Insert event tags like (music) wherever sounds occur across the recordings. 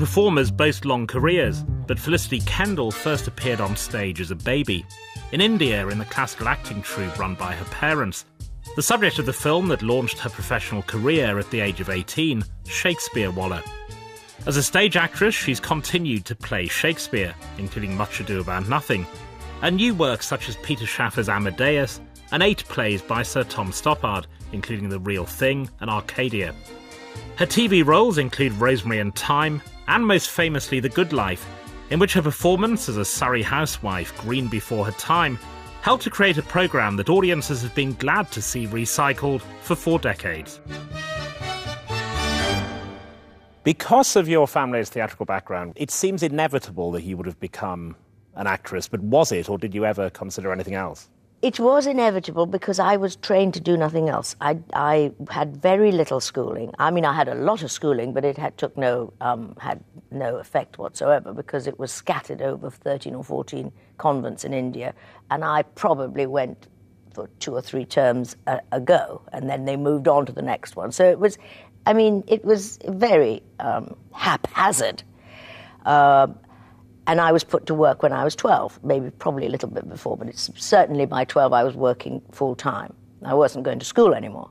Performers boast long careers, but Felicity Kendal first appeared on stage as a baby. In India, in the classical acting troupe run by her parents, the subject of the film that launched her professional career at the age of 18, Shakespeare Wallah. As a stage actress, she's continued to play Shakespeare, including Much Ado About Nothing, and new works such as Peter Shaffer's Amadeus, and eight plays by Sir Tom Stoppard, including The Real Thing and Arcadia. Her TV roles include Rosemary and Thyme, and most famously The Good Life, in which her performance as a Surrey housewife green before her time helped to create a programme that audiences have been glad to see recycled for four decades. Because of your family's theatrical background, it seems inevitable that you would have become an actress, but was it, or did you ever consider anything else? It was inevitable because I was trained to do nothing else. I, I had very little schooling. I mean, I had a lot of schooling, but it had took no um, had no effect whatsoever because it was scattered over thirteen or fourteen convents in India, and I probably went for two or three terms a, ago, and then they moved on to the next one. So it was, I mean, it was very um, haphazard. Uh, and I was put to work when I was 12, maybe probably a little bit before, but it's certainly by 12 I was working full time. I wasn't going to school anymore.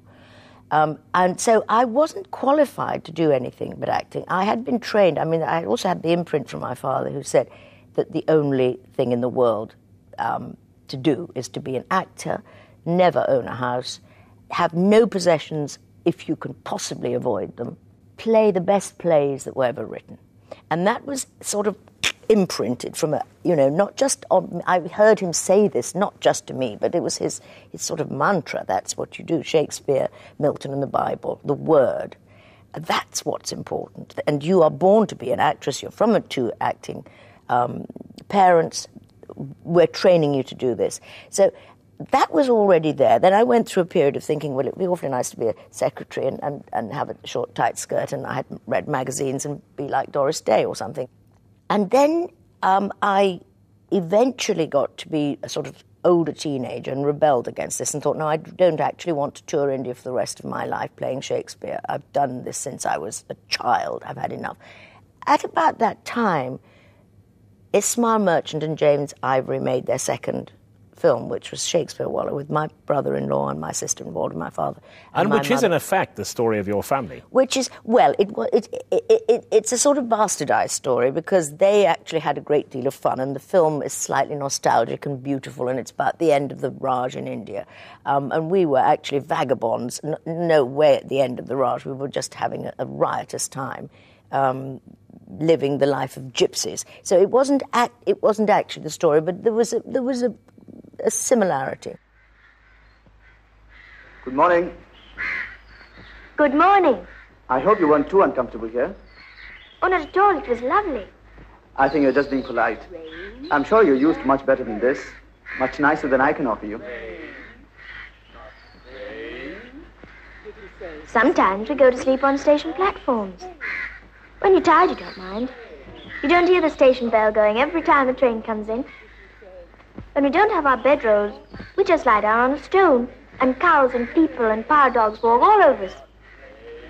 Um, and so I wasn't qualified to do anything but acting. I had been trained, I mean, I also had the imprint from my father who said that the only thing in the world um, to do is to be an actor, never own a house, have no possessions if you can possibly avoid them, play the best plays that were ever written. And that was sort of imprinted from a, you know, not just on, I heard him say this, not just to me, but it was his, his sort of mantra. That's what you do. Shakespeare, Milton, and the Bible, the word. That's what's important. And you are born to be an actress. You're from a two acting um, parents. We're training you to do this. So that was already there. Then I went through a period of thinking, well, it'd be awfully nice to be a secretary and, and, and have a short, tight skirt, and I had read magazines and be like Doris Day or something. And then um, I eventually got to be a sort of older teenager and rebelled against this and thought, no, I don't actually want to tour India for the rest of my life playing Shakespeare. I've done this since I was a child. I've had enough. At about that time, Ismail Merchant and James Ivory made their second film, which was Shakespeare Wallah, with my brother-in-law and my sister-in-law and my father. And, and which is, in effect, the story of your family. Which is, well, it, it, it, it, it's a sort of bastardized story because they actually had a great deal of fun, and the film is slightly nostalgic and beautiful, and it's about the end of the Raj in India. Um, and we were actually vagabonds, n- no way at the end of the Raj. We were just having a, a riotous time. Um, living the life of gypsies. So it wasn't act, it wasn't actually the story, but there was a, there was a, a similarity. Good morning. Good morning. I hope you weren't too uncomfortable here. Oh, not at all. It was lovely. I think you're just being polite. I'm sure you're used to much better than this. Much nicer than I can offer you. Sometimes we go to sleep on station platforms. When you're tired, you don't mind. You don't hear the station bell going every time the train comes in. When we don't have our bedrolls, we just lie down on a stone, and cows and people and power dogs walk all over us.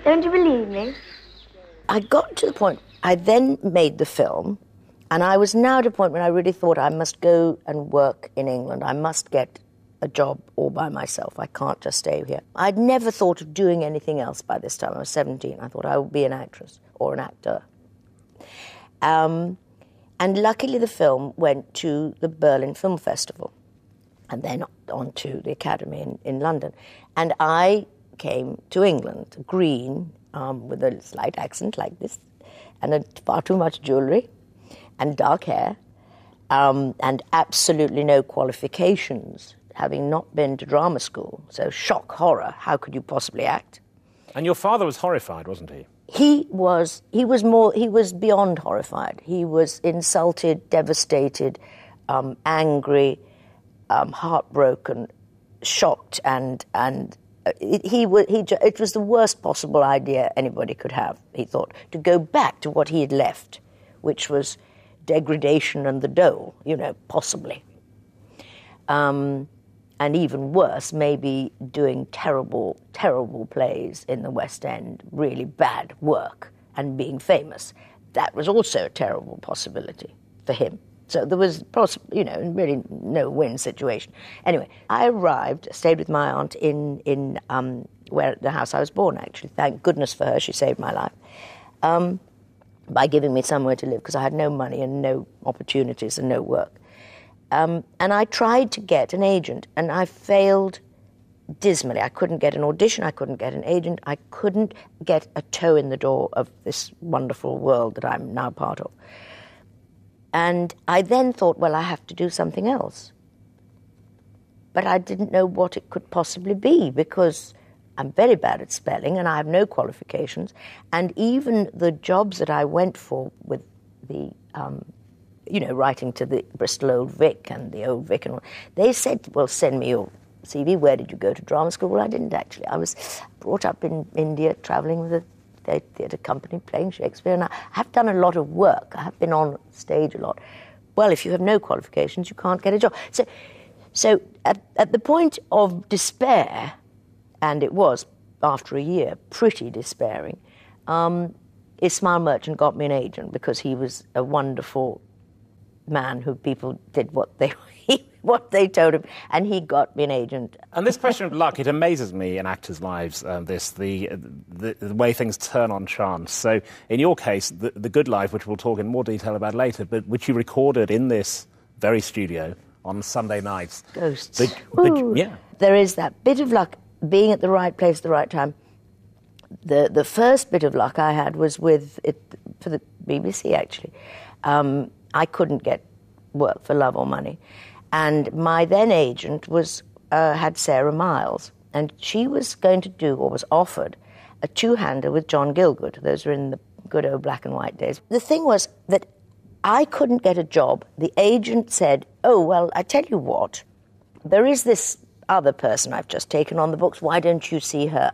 Don't you believe me? I got to the point, I then made the film, and I was now at a point when I really thought I must go and work in England. I must get a job all by myself. I can't just stay here. I'd never thought of doing anything else by this time. I was 17. I thought I would be an actress or an actor. Um, and luckily, the film went to the Berlin Film Festival and then on to the Academy in, in London. And I came to England, green, um, with a slight accent like this, and a, far too much jewellery, and dark hair, um, and absolutely no qualifications, having not been to drama school. So, shock, horror, how could you possibly act? And your father was horrified, wasn't he? He was he was more he was beyond horrified. He was insulted, devastated, um, angry, um, heartbroken, shocked, and and uh, it, he he it was the worst possible idea anybody could have. He thought to go back to what he had left, which was degradation and the dole. You know, possibly. Um, and even worse, maybe doing terrible, terrible plays in the West End, really bad work, and being famous. that was also a terrible possibility for him. So there was, you know, really no win situation. Anyway, I arrived, stayed with my aunt in in um, where the house I was born. Actually, thank goodness for her, she saved my life um, by giving me somewhere to live because I had no money and no opportunities and no work. Um, and I tried to get an agent, and I failed dismally. I couldn't get an audition, I couldn't get an agent, I couldn't get a toe in the door of this wonderful world that I'm now part of. And I then thought, well, I have to do something else. But I didn't know what it could possibly be because I'm very bad at spelling and I have no qualifications. And even the jobs that I went for with the, um, you know, writing to the Bristol Old Vic and the Old Vic, and all, they said, well, send me your CV. Where did you go to drama school? Well, I didn't actually. I was brought up in India, traveling with a theatre company, playing Shakespeare, and I have done a lot of work. I have been on stage a lot. Well, if you have no qualifications, you can't get a job. So, so at, at the point of despair, and it was after a year pretty despairing, um, Ismail Merchant got me an agent because he was a wonderful man who people did what they (laughs) what they told him, and he got me an agent. And this question of luck, it amazes me in actors' lives. Um, this the, the, the way things turn on chance. So in your case, the, the Good Life, which we'll talk in more detail about later, but which you recorded in this very studio on Sunday nights. Ghosts. The, the, yeah. There is that bit of luck, being at the right place at the right time. The the first bit of luck I had was with it for the BBC actually. Um, I couldn't get work for love or money. And my then agent was uh, had Sarah Miles, and she was going to do, or was offered, a two-hander with John Gielgud. Those were in the good old black and white days. The thing was that I couldn't get a job. The agent said, "Oh well, I tell you what, there is this other person I've just taken on the books. Why don't you see her?"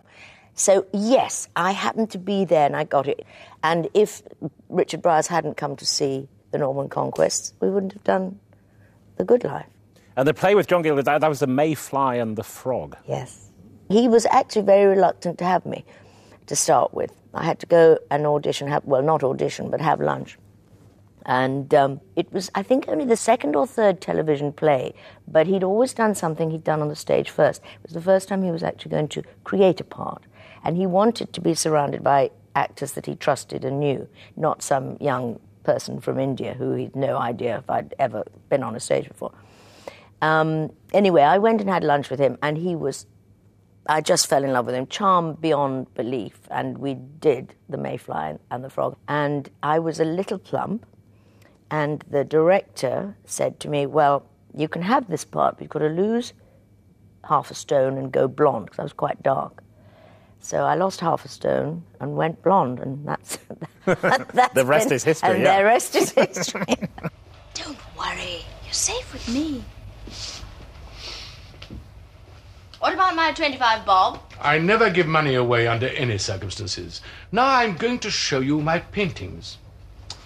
So yes, I happened to be there, and I got it. And if Richard Briers hadn't come to see the Norman Conquests, we wouldn't have done the Good Life. And the play with John Gielgud, that, that was The Mayfly and the Frog. Yes. He was actually very reluctant to have me to start with. I had to go and audition, have, well, not audition, but have lunch. And um, it was, I think, only the second or third television play, but he'd always done something he'd done on the stage first. It was the first time he was actually going to create a part. And he wanted to be surrounded by actors that he trusted and knew, not some young person from India who he'd no idea if I'd ever been on a stage before. Um, anyway, I went and had lunch with him, and he was. I just fell in love with him, charmed beyond belief, and we did the Mayfly and the Frog. And I was a little plump, and the director said to me, "Well, you can have this part, but you've got to lose half a stone and go blonde," because I was quite dark. So I lost half a stone and went blonde, and that's, (laughs) that, (laughs) that's the rest been, is history. And yeah. the rest is history. (laughs) Don't worry, you're safe with me. What about my 25 bob? I never give money away under any circumstances. Now I'm going to show you my paintings.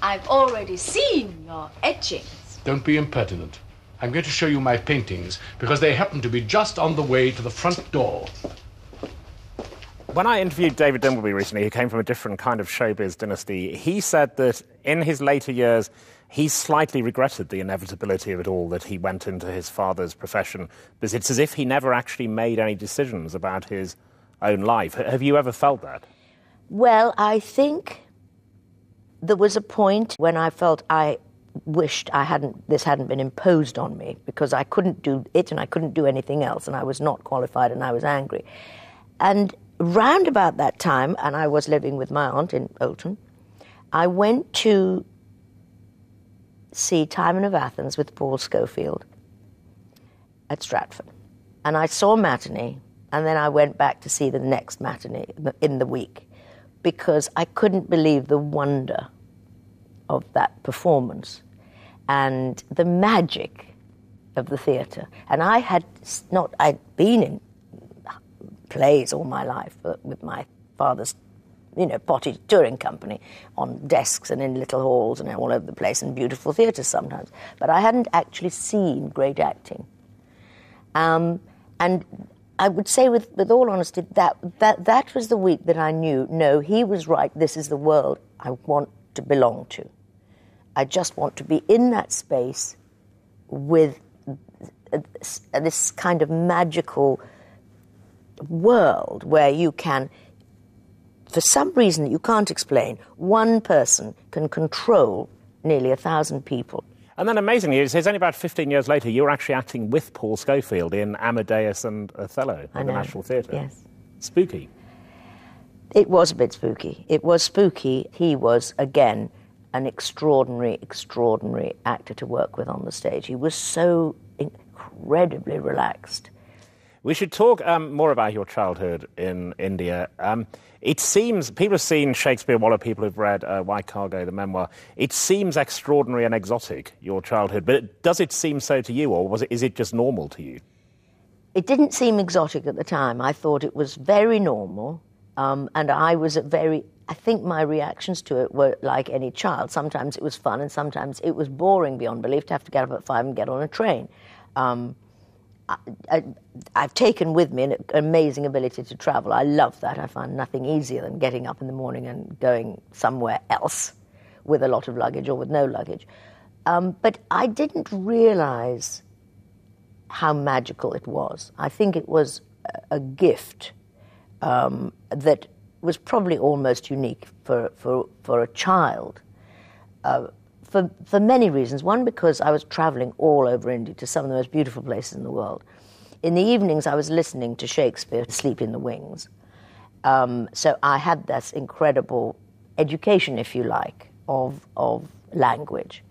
I've already seen your etchings. Don't be impertinent. I'm going to show you my paintings because they happen to be just on the way to the front door. When I interviewed David Dimbleby recently, who came from a different kind of showbiz dynasty, he said that in his later years, he slightly regretted the inevitability of it all, that he went into his father's profession, because it's as if he never actually made any decisions about his own life. Have you ever felt that? Well, I think there was a point when I felt I wished I hadn't this hadn't been imposed on me because I couldn't do it and I couldn't do anything else and I was not qualified and I was angry. And round about that time, and I was living with my aunt in Olton, I went to see Timon of Athens with Paul Scofield at Stratford. And I saw matinee, and then I went back to see the next matinee in the week because I couldn't believe the wonder of that performance and the magic of the theatre. And I had not, I'd been in plays all my life with my father's, you know, potted touring company on desks and in little halls and all over the place and beautiful theatres sometimes. But I hadn't actually seen great acting. Um, and I would say, with, with all honesty, that, that that was the week that I knew no, he was right, this is the world I want to belong to. I just want to be in that space with this kind of magical world where you can, for some reason that you can't explain, one person can control nearly a thousand people. And then amazingly, it's only about 15 years later, you were actually acting with Paul Scofield in Amadeus and Othello at the National Theatre. Yes. Spooky. It was a bit spooky. It was spooky. He was, again, an extraordinary, extraordinary actor to work with on the stage. He was so incredibly relaxed. We should talk um, more about your childhood in India. Um, it seems, people have seen Shakespeare, of people have read uh, White Cargo, the memoir. It seems extraordinary and exotic, your childhood, but does it seem so to you, or was it, is it just normal to you? It didn't seem exotic at the time. I thought it was very normal, um, and I was a very I think my reactions to it were like any child. Sometimes it was fun, and sometimes it was boring beyond belief to have to get up at five and get on a train. Um, I, have taken with me an amazing ability to travel. I love that. I find nothing easier than getting up in the morning and going somewhere else with a lot of luggage or with no luggage. Um, but I didn't realize how magical it was. I think it was a, gift um, that was probably almost unique for, for, for a child. Uh, for, for many reasons. One, because I was traveling all over India to some of the most beautiful places in the world. In the evenings, I was listening to Shakespeare, Sleep in the Wings. Um, so I had this incredible education, if you like, of, of language.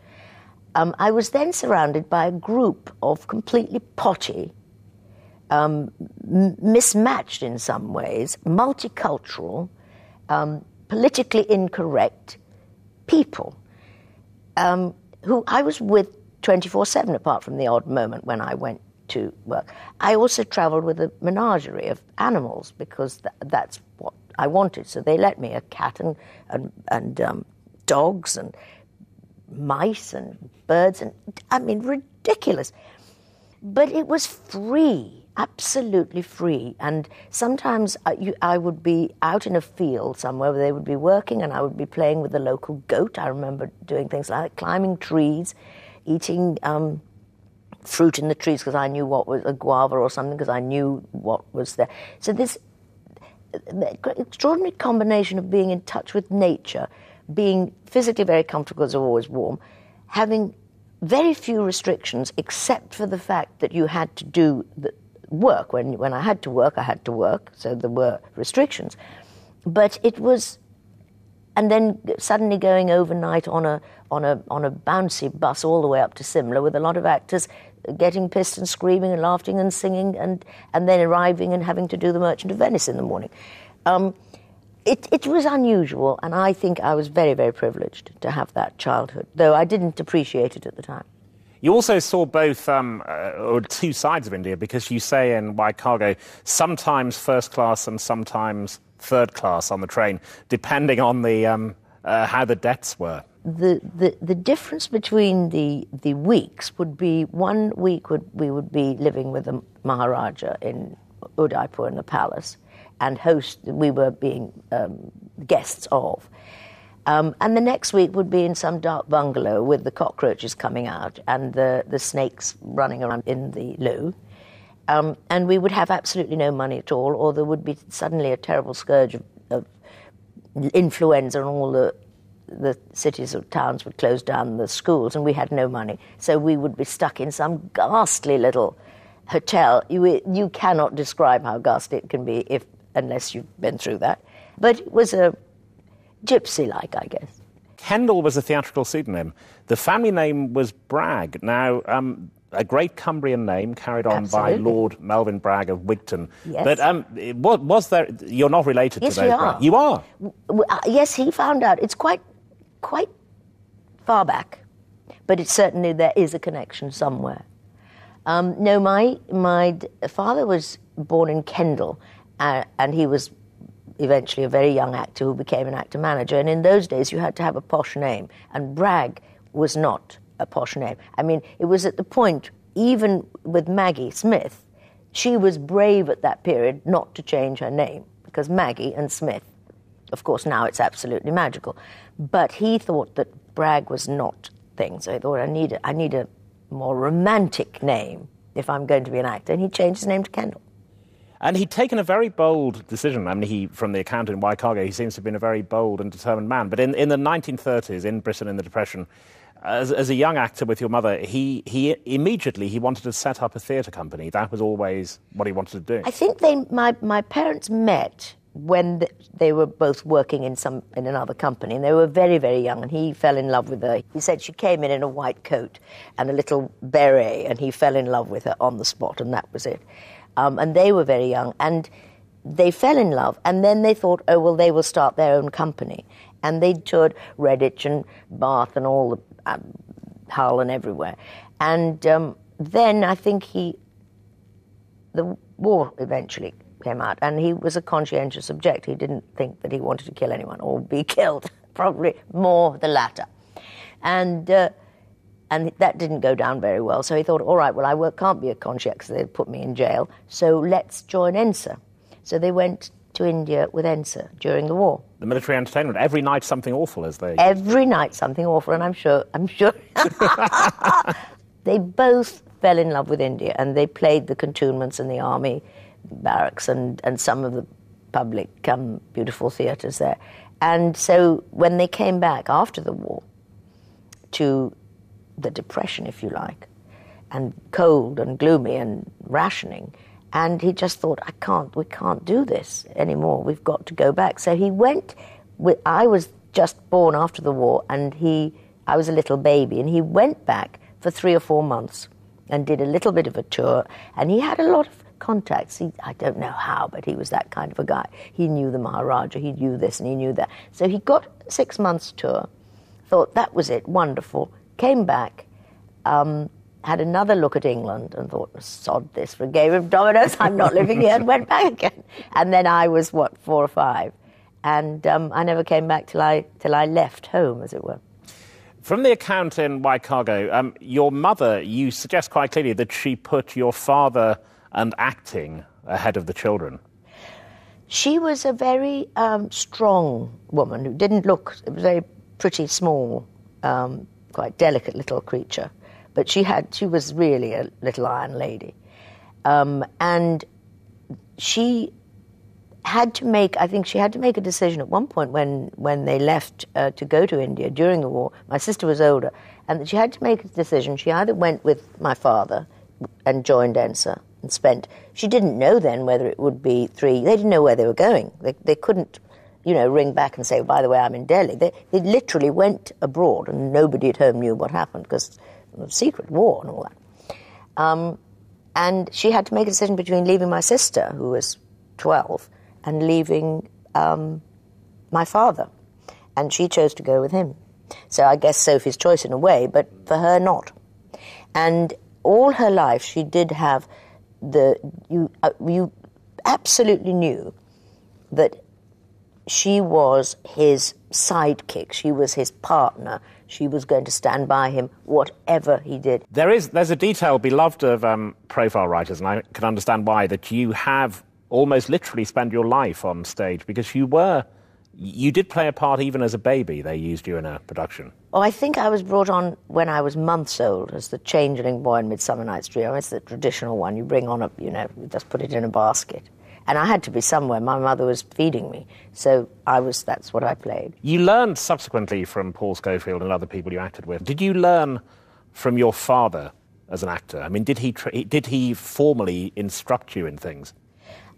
Um, I was then surrounded by a group of completely potty, um, m- mismatched in some ways, multicultural, um, politically incorrect people um, who I was with 24 7, apart from the odd moment when I went to work. I also traveled with a menagerie of animals because th- that's what I wanted. So they let me a cat and, and, and um, dogs and mice and birds and, I mean, ridiculous. But it was free absolutely free. And sometimes I, you, I, would be out in a field somewhere where they would be working, and I would be playing with the local goat. I remember doing things like climbing trees, eating um, fruit in the trees because I knew what was a guava or something because I knew what was there. So this extraordinary combination of being in touch with nature, being physically very comfortable because it's always warm, having very few restrictions except for the fact that you had to do the, work. When, when I had to work, I had to work, so there were restrictions. But it was, and then suddenly going overnight on a, on a, on a bouncy bus all the way up to Simla with a lot of actors getting pissed and screaming and laughing and singing, and, and then arriving and having to do the Merchant of Venice in the morning. Um, it, it was unusual, and I think I was very, very privileged to have that childhood, though I didn't appreciate it at the time. You also saw both, um, uh, or two sides of India, because you say in White Cargo, sometimes first class and sometimes third class on the train, depending on the, um, uh, how the debts were. The, the, the difference between the, the weeks would be one week would, we would be living with the Maharaja in Udaipur in the palace, and host we were being um, guests of. Um, and the next week would be in some dark bungalow with the cockroaches coming out and the, the snakes running around in the loo. Um, and we would have absolutely no money at all, or there would be suddenly a terrible scourge of, of influenza, and all the the cities or towns would close down the schools, and we had no money. So we would be stuck in some ghastly little hotel. You you cannot describe how ghastly it can be if unless you've been through that. But it was a gypsy like, I guess. Kendal was a theatrical pseudonym. The family name was Bragg. Now, um, a great Cumbrian name carried on Absolutely. by Lord Melvyn Bragg of Wigton. Yes. But um, was, was, there? You're not related yes, to those. we are. Bragg. You are. W- uh, yes, he found out. It's quite, quite far back, but it's certainly there is a connection somewhere. Um, no, my my d- father was born in Kendal, uh, and he was eventually a very young actor who became an actor manager. And in those days, you had to have a posh name, and Bragg was not a posh name. I mean, it was at the point, even with Maggie Smith, she was brave at that period not to change her name because Maggie and Smith Of course, now it's absolutely magical. But he thought that Bragg was not thing, so he thought I need a, I need a more romantic name if I'm going to be an actor, and he changed his name to Kendal. And he'd taken a very bold decision. I mean, he, from the account in White Cargo, he seems to have been a very bold and determined man. But in, in the 1930s, in Britain in the Depression, as, as a young actor with your mother, he, he immediately he wanted to set up a theatre company. That was always what he wanted to do. I think they, my, my parents met when they were both working in some in another company, and they were very very young. And he fell in love with her. He said she came in in a white coat and a little beret, and he fell in love with her on the spot, and that was it. Um, and they were very young, and they fell in love. And then they thought, oh well, they will start their own company, and they toured Redditch and Bath and all the um, Hull and everywhere. And um, then I think he, the war eventually came out, and he was a conscientious objector. He didn't think that he wanted to kill anyone or be (laughs) killed. Probably more the latter, and uh, and that didn't go down very well. So he thought, all right, well, I work, can't be a conscientious. They'd put me in jail. So let's join ENSA. So they went to India with ENSA during the war. The military entertainment every night something awful, as they every night something awful, and I'm sure I'm sure (laughs) they both fell in love with India, and they played the cantonments in the army barracks and, and some of the public um, beautiful theatres there. And so when they came back after the war to the depression, if you like, and cold and gloomy and rationing, and he just thought, I can't, we can't do this anymore. We've got to go back. So he went. With, I was just born after the war, and he, I was a little baby, and he went back for three or four months and did a little bit of a tour. And he had a lot of contacts. He, I don't know how, but he was that kind of a guy. He knew the Maharaja, he knew this and he knew that. So he got six months tour, thought that was it, wonderful, came back, um, had another look at England and thought, sod this for a game of dominoes, I'm not living here, and went back again. And then I was, what, four or five. And um, I never came back till I, till I left home, as it were. From the account in White Cargo, um, your mother, you suggest quite clearly that she put your father and acting ahead of the children? She was a very um, strong woman who didn't look very pretty, small, um, quite delicate little creature, but she had she was really a little iron lady, um, and she had to make. I think she had to make a decision at one point when when they left uh, to go to India during the war. My sister was older, and she had to make a decision. She either went with my father and joined ENSA, and spent. She didn't know then whether it would be three. They didn't know where they were going. They, they couldn't, you know, ring back and say, by the way, I'm in Delhi. They, they literally went abroad and nobody at home knew what happened because of secret war and all that. Um, and she had to make a decision between leaving my sister, who was 12, and leaving um, my father. And she chose to go with him. So I guess Sophie's choice in a way, but for her not. And all her life she did have the you uh, you absolutely knew that she was his sidekick. She was his partner. She was going to stand by him, whatever he did. There is there's a detail beloved of um, profile writers, and I can understand why that you have almost literally spent your life on stage because you were you did play a part even as a baby. They used you in a production. Oh, I think I was brought on when I was months old as the changeling boy in Midsummer Night's Dream. It's the traditional one. You bring on a, you know, you just put it in a basket. And I had to be somewhere. My mother was feeding me, so I was. That's what I played. You learned subsequently from Paul Scofield and other people you acted with. Did you learn from your father as an actor? I mean, did he tra- did he formally instruct you in things?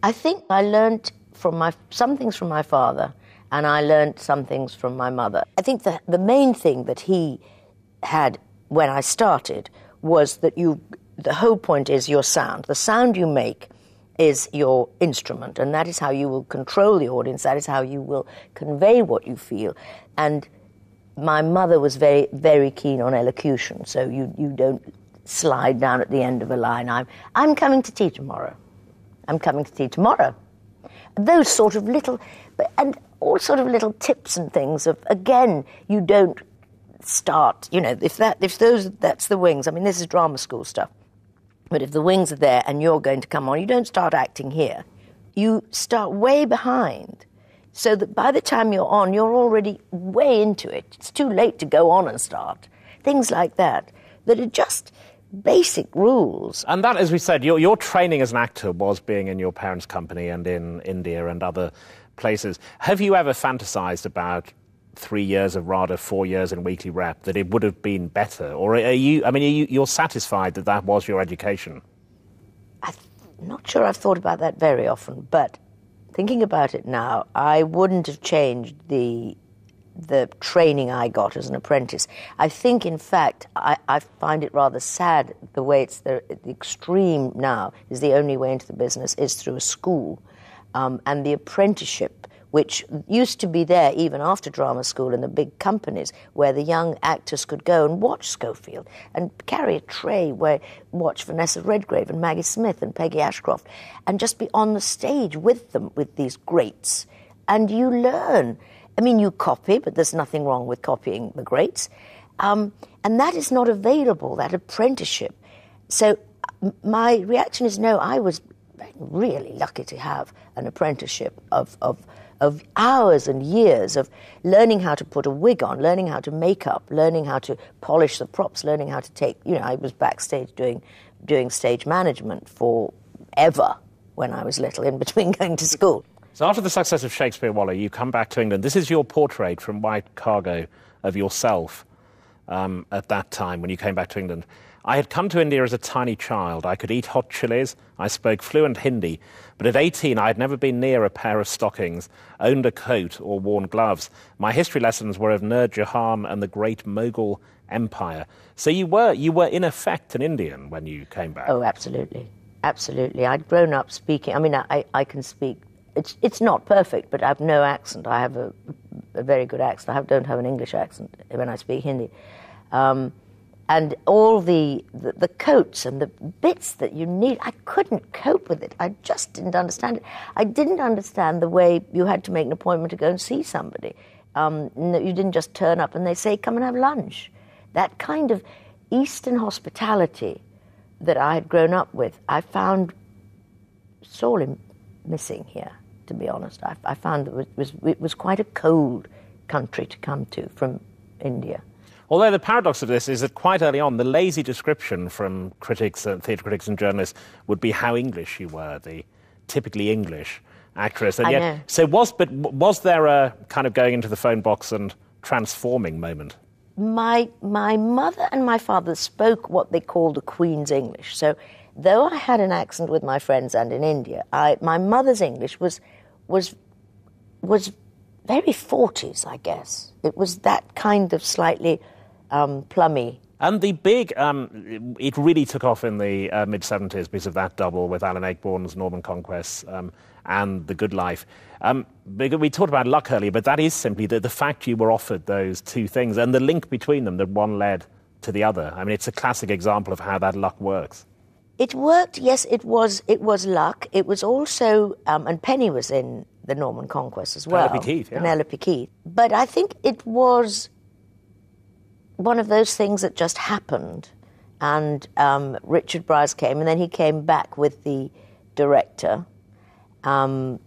I think I learned from my some things from my father and I learned some things from my mother. I think the, the main thing that he had when I started was that you, the whole point is your sound. The sound you make is your instrument, and that is how you will control the audience, that is how you will convey what you feel. And my mother was very, very keen on elocution, so you, you don't slide down at the end of a line, I'm, I'm coming to tea tomorrow. I'm coming to tea tomorrow. Those sort of little, and all sort of little tips and things of again you don't start you know if that if those that's the wings i mean this is drama school stuff but if the wings are there and you're going to come on you don't start acting here you start way behind So that by the time you're on, you're already way into it. It's too late to go on and start. Things like that, that are just basic rules. And that, as we said, your, your training as an actor was being in your parents' company and in India and other places. Have you ever fantasized about three years of RADA, four years in weekly rep, that it would have been better? Or are you, I mean, are you, you're satisfied that that was your education? I'm not sure I've thought about that very often, but thinking about it now, I wouldn't have changed the the training I got as an apprentice. I think, in fact, I, I find it rather sad the way it's the, the, extreme now is the only way into the business is through a school. Um, and the apprenticeship, which used to be there even after drama school in the big companies, where the young actors could go and watch Scofield and carry a tray where watch Vanessa Redgrave and Maggie Smith and Peggy Ashcroft and just be on the stage with them with these greats. And you learn I mean, you copy, but there's nothing wrong with copying the greats. Um, and that is not available, that apprenticeship. So my reaction is no, I was really lucky to have an apprenticeship of, of, of hours and years of learning how to put a wig on, learning how to make up, learning how to polish the props, learning how to take, you know, I was backstage doing, doing stage management for ever when I was little, in between (laughs) going to school. So after the success of Shakespeare Wallah, you come back to England. This is your portrait from White Cargo of yourself um, at that time when you came back to England. I had come to India as a tiny child. I could eat hot chilies. I spoke fluent Hindi. But at 18, I had never been near a pair of stockings, owned a coat, or worn gloves. My history lessons were of Nur Jahan and the great Mughal Empire. So you were, you were in effect an Indian when you came back. Oh, absolutely. Absolutely. I'd grown up speaking. I mean, I, I can speak it's it's not perfect, but I have no accent. I have a, a very good accent. I don't have an English accent when I speak Hindi. Um, and all the, the, the coats and the bits that you need, I couldn't cope with it. I just didn't understand it. I didn't understand the way you had to make an appointment to go and see somebody. Um, you didn't just turn up and they say, "Come and have lunch." That kind of Eastern hospitality that I had grown up with, I found sorely missing here to be honest. I, I found it was, it was quite a cold country to come to from India. Although the paradox of this is that quite early on, the lazy description from critics, and theatre critics, and journalists would be how English you were, the typically English actress. And I yet, know. so was, but was there a kind of going into the phone box and transforming moment? My my mother and my father spoke what they called the Queen's English. So, though I had an accent with my friends and in India, I, my mother's English was was was very 40s, I guess. It was that kind of slightly um, plummy. And the big, um, it really took off in the uh, mid 70s because of that double with Alan Ayckbourn's Norman Conquest um, and The Good Life. Um, we talked about luck earlier, but that is simply the, the fact you were offered those two things and the link between them that one led to the other. I mean, it's a classic example of how that luck works. It worked. Yes, it was. It was luck. It was also, um, and Penny was in the Norman Conquest as well. Penelope Keith, yeah. Penelope Keith. But I think it was one of those things that just happened, and um, Richard Briers came, and then he came back with the director, um,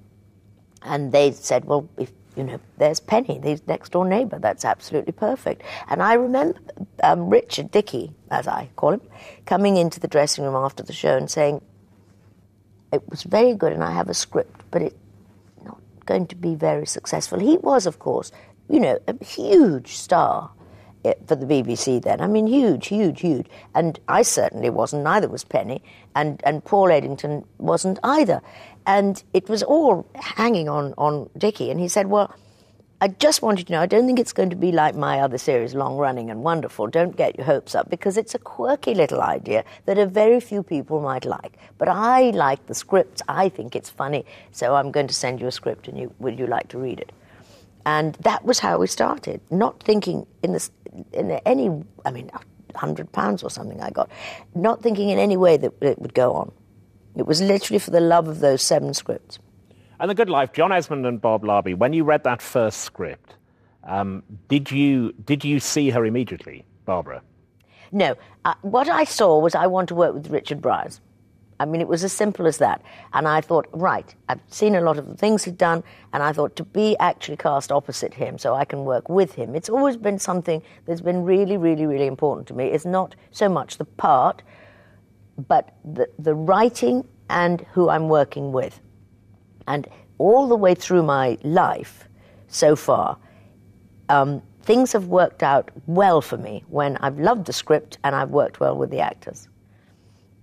and they said, "Well, if you know, there's Penny, the next door neighbour. That's absolutely perfect. And I remember um, Richard Dickey, as I call him, coming into the dressing room after the show and saying, "It was very good, and I have a script, but it's not going to be very successful." He was, of course, you know, a huge star eh, for the BBC then. I mean, huge, huge, huge. And I certainly wasn't. Neither was Penny, and and Paul Eddington wasn't either. And it was all hanging on, on Dicky. And he said, Well, I just wanted to know, I don't think it's going to be like my other series, long running and wonderful. Don't get your hopes up because it's a quirky little idea that a very few people might like. But I like the script. I think it's funny. So I'm going to send you a script and you, would you like to read it? And that was how we started, not thinking in, this, in any, I mean, hundred pounds or something I got, not thinking in any way that it would go on. It was literally for the love of those seven scripts. And The Good Life, John Esmonde and Bob Larbey, when you read that first script, um, did, you, did you see her immediately, Barbara? No. Uh, what I saw was I want to work with Richard Briers. I mean, it was as simple as that. And I thought, right, I've seen a lot of the things he'd done, and I thought to be actually cast opposite him so I can work with him. It's always been something that's been really, really, really important to me. It's not so much the part, but the, the writing and who I'm working with. And all the way through my life so far, um, things have worked out well for me when I've loved the script and I've worked well with the actors.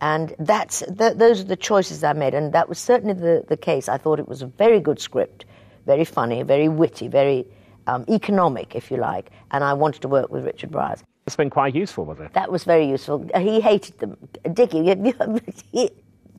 And that's, th- those are the choices I made, and that was certainly the, the case. I thought it was a very good script, very funny, very witty, very um, economic, if you like, and I wanted to work with Richard Briers. It's been quite useful, was it? That was very useful. He hated them. Dickie, (laughs) he,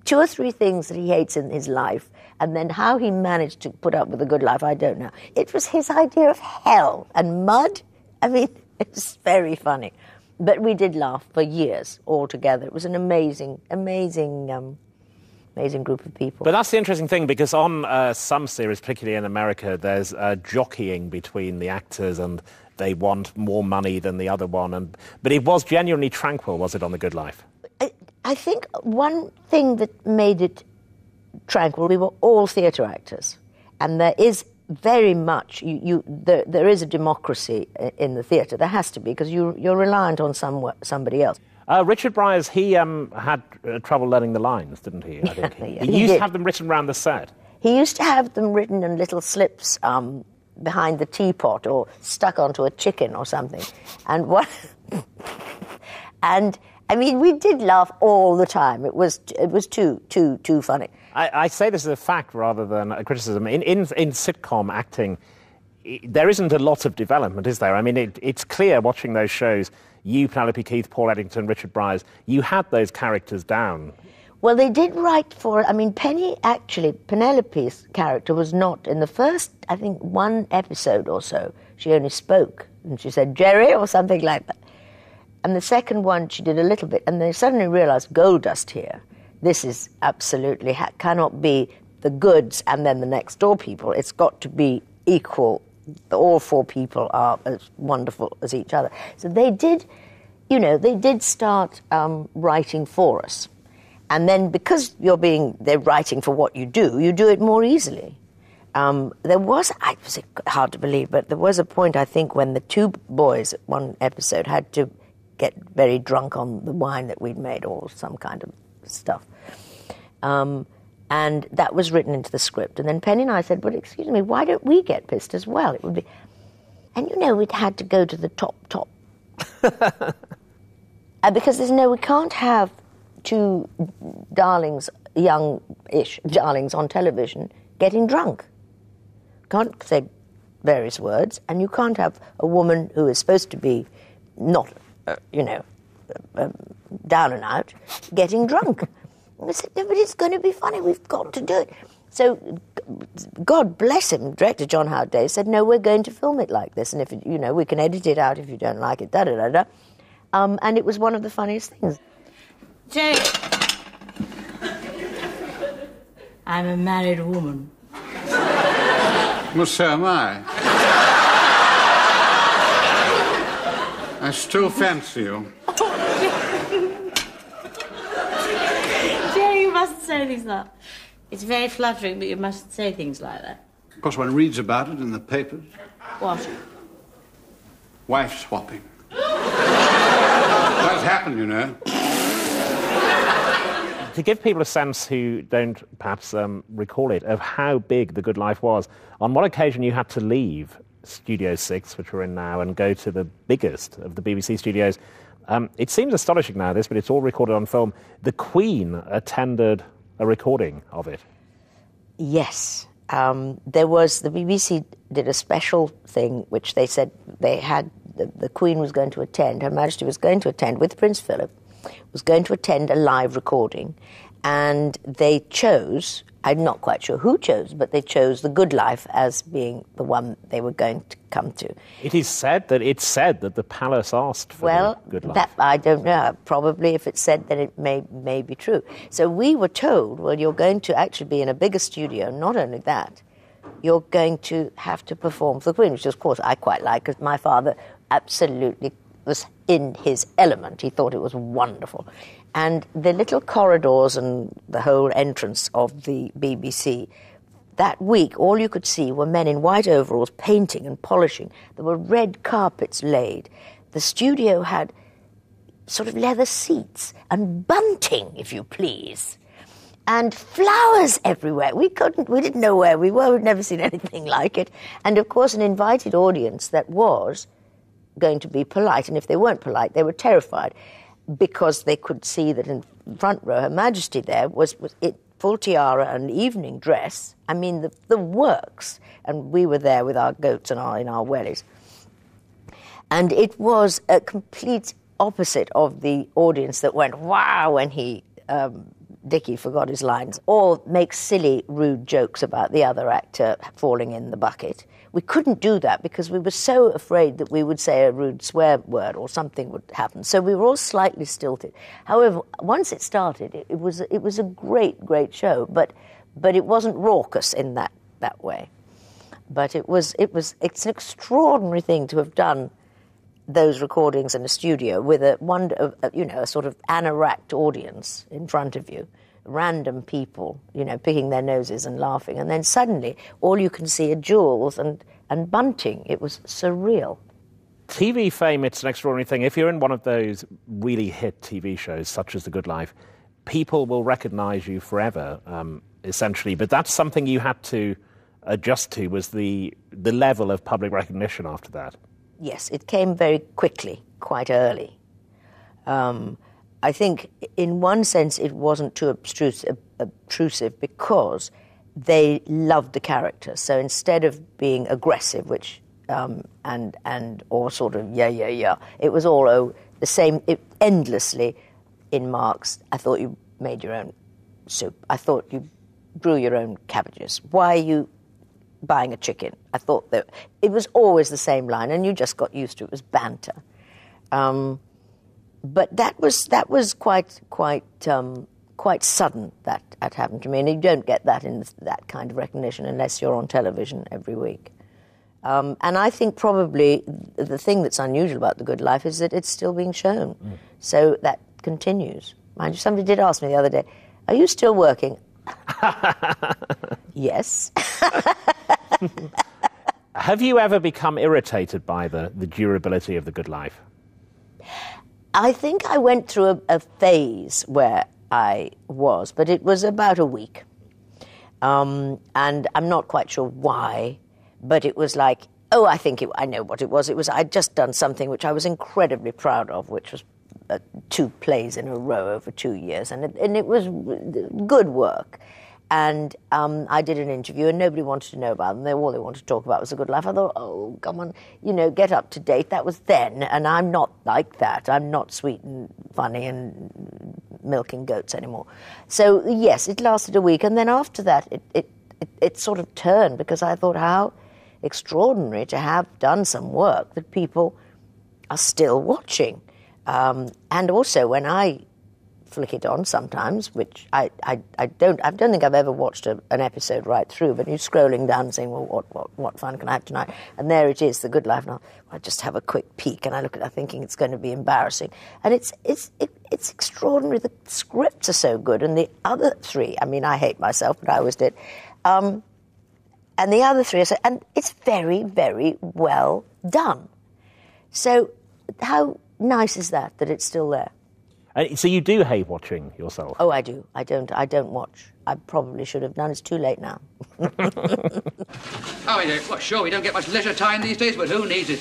two or three things that he hates in his life, and then how he managed to put up with a good life, I don't know. It was his idea of hell and mud. I mean, (laughs) it's very funny. But we did laugh for years all together. It was an amazing, amazing, um, amazing group of people. But that's the interesting thing because on uh, some series, particularly in America, there's uh, jockeying between the actors and they want more money than the other one. And, but it was genuinely tranquil, was it, on The Good Life? I, I think one thing that made it tranquil, we were all theatre actors. And there is very much you, you there, there is a democracy in the theatre. There has to be because you you're reliant on some somebody else. Uh, Richard Briers, he um, had uh, trouble learning the lines, didn't he? I think he, (laughs) Yeah, he he used did. to have them written around the set. He used to have them written in little slips um, behind the teapot or stuck onto a chicken or something. And what? (laughs) and I mean, we did laugh all the time. It was it was too too too funny. I, I say this as a fact rather than a criticism. In, in, in sitcom acting, there isn't a lot of development, is there? I mean, it, it's clear watching those shows, you, Penelope Keith, Paul Eddington, Richard Briers, you had those characters down. Well, they did write for. I mean, Penny actually, Penelope's character was not in the first. I think one episode or so. She only spoke and she said Jerry or something like that. And the second one, she did a little bit, and they suddenly realised gold dust here. This is absolutely ha- cannot be the goods and then the next door people. It's got to be equal. All four people are as wonderful as each other. So they did, you know, they did start um, writing for us. And then because you're being, they're writing for what you do, you do it more easily. Um, there was, I was hard to believe, but there was a point, I think, when the two boys at one episode had to get very drunk on the wine that we'd made or some kind of stuff. Um, and that was written into the script. And then Penny and I said, But excuse me, why don't we get pissed as well? It would be. And you know, we'd had to go to the top, top. (laughs) Uh, because there's no, we can't have two darlings, young ish darlings on television getting drunk. Can't say various words, and you can't have a woman who is supposed to be not, uh, you know, uh, um, down and out getting drunk. I said, no, but it's going to be funny. We've got to do it. So, God bless him, director John Howard Day said, no, we're going to film it like this, and if it, you know, we can edit it out if you don't like it. Da da da da. Um, and it was one of the funniest things. Jane. I'm a married woman. Well, so am I. I still fancy you. Jane, you mustn't say things like that. It's very flattering, but you mustn't say things like that. Of course, one reads about it in the papers. What? Wife swapping. That's happened, you know. To give people a sense who don't perhaps um, recall it of how big The Good Life was, on one occasion you had to leave Studio 6, which we're in now, and go to the biggest of the BBC studios. Um, it seems astonishing now, this, but it's all recorded on film. The Queen attended a recording of it. Yes. Um, there was, the BBC did a special thing which they said they had, the, the Queen was going to attend, Her Majesty was going to attend with Prince Philip, was going to attend a live recording, and they chose, I'm not quite sure who chose, but they chose The Good Life as being the one they were going to come to. It is said that it's said that the palace asked for Well, the Good Life. that I don't know. Probably, if it's said, then it may may be true. So we were told, well, you're going to actually be in a bigger studio. Not only that, you're going to have to perform for the Queen, which of course I quite like, because my father absolutely was in his element. He thought it was wonderful, And the little corridors and the whole entrance of the BBC, that week, all you could see were men in white overalls painting and polishing. There were red carpets laid. The studio had sort of leather seats and bunting, if you please, and flowers everywhere. We couldn't, we didn't know where we were. We'd never seen anything like it. And of course, an invited audience that was going to be polite. And if they weren't polite, they were terrified because they could see that in front row, Her Majesty there was, was it, full tiara and evening dress. I mean, the, the works. And we were there with our goats and our, in our wellies. And it was a complete opposite of the audience that went, wow, when he, um, Dickie forgot his lines, or make silly, rude jokes about the other actor falling in the bucket. We couldn't do that because we were so afraid that we would say a rude swear word or something would happen. So we were all slightly stilted. However, once it started, it, it was it was a great, great show, but but it wasn't raucous in that that way. But it was it was it's an extraordinary thing to have done those recordings in a studio with a one uh, you know a sort of anoract audience in front of you random people, you know, picking their noses and laughing. And then suddenly all you can see are jewels and, and bunting. It was surreal. TV fame, it's an extraordinary thing. If you're in one of those really hit TV shows, such as The Good Life, people will recognize you forever, um, essentially. But that's something you had to adjust to was the, the level of public recognition after that. Yes, it came very quickly, quite early. Um, I think, in one sense, it wasn't too obtrusive, obtrusive because they loved the character. So instead of being aggressive, which um, and and or sort of yeah yeah yeah, it was all oh, the same it, endlessly in Marks. I thought you made your own soup. I thought you grew your own cabbages. Why are you buying a chicken? I thought that it was always the same line, and you just got used to it. It was banter. Um, but that was that was quite quite um, quite sudden that that happened to me, and you don't get that in that kind of recognition unless you're on television every week. Um, and I think probably the thing that's unusual about The Good Life is that it's still being shown, mm. so that continues. Mind you, somebody did ask me the other day, "Are you still working?" (laughs) yes. Have you ever become irritated by the, the durability of The Good Life? I think I went through a, a, phase where I was, but it was about a week. Um, and I'm not quite sure why, but it was like, oh, I think it, I know what it was. It was I'd just done something which I was incredibly proud of, which was uh, two plays in a row over two years, and it, and it was good work. And um, I did an interview, and nobody wanted to know about them. They, all they wanted to talk about was a good life. I thought, oh, come on, you know, get up to date. That was then, and I'm not like that. I'm not sweet and funny and milking goats anymore. So yes, it lasted a week, and then after that, it it, it, it sort of turned because I thought how extraordinary to have done some work that people are still watching. Um, and also, when I flick it on sometimes, which I, I, I don't I don't think I've ever watched a, an episode right through. But you're scrolling down, saying, "Well, what, what what fun can I have tonight?" And there it is, The Good Life. And I just have a quick peek, and I look at it, thinking it's going to be embarrassing. And it's it's it, it's extraordinary. The scripts are so good, and the other three. I mean, I hate myself, but I always did. Um, and the other three so, and it's very very well done. So, how nice is that that it's still there? Uh, so you do hate watching yourself? Oh, I do. I don't. I don't watch. I probably should have done. It's too late now. oh, yeah, well, sure, we don't get much leisure time these days, but who needs it?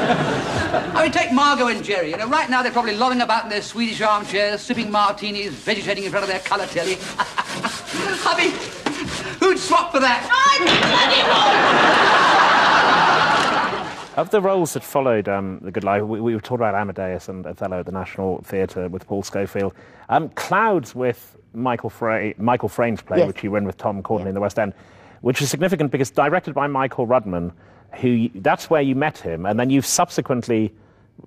I mean, take Margo and Jerry. You know, right now they're probably lolling about in their Swedish armchairs, sipping martinis, vegetating in front of their colour telly. (laughs) Hubby, who'd swap for that? Of the roles that followed um, The Good Life, we, we, were talking about Amadeus and Othello at the National Theatre with Paul Scofield. Um, Clouds with Michael, Fra- Michael Frayn's play, yes. which you win with Tom Courtenay yeah. in the West End, which is significant because directed by Michael Rudman, who that's where you met him, and then you've subsequently,